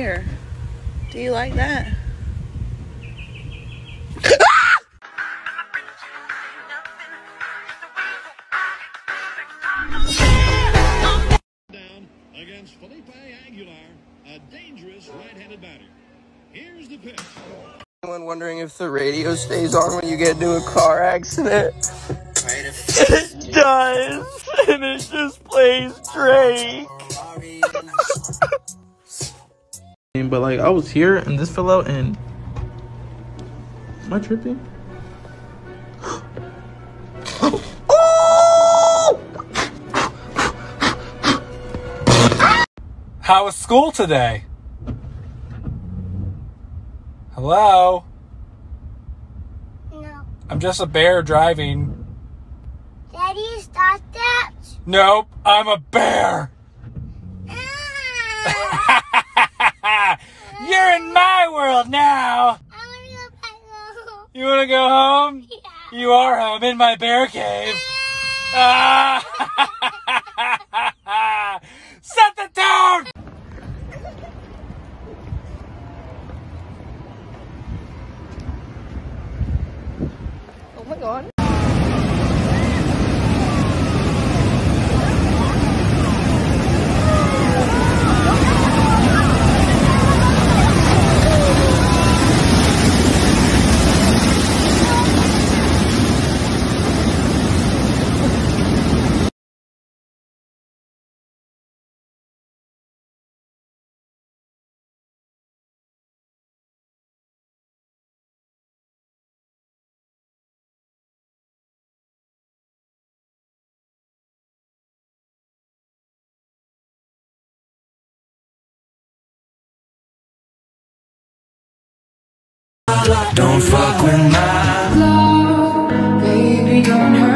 Here. Do you like that? down against Felipe Aguilar, a dangerous right-handed batter. Here's the pitch. Anyone wondering if the radio stays on when you get into a car accident? It does, and it just plays Drake. But like, I was here and this fell out, and am I tripping? How was school today? Hello? No. I'm just a bear driving. Daddy, stop that. Nope, I'm a bear! Ah, You are home in my bear cave. Ah! Set the tone! Oh my god. Don't fuck with my love, baby, don't hurt